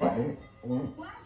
Mm. Welcome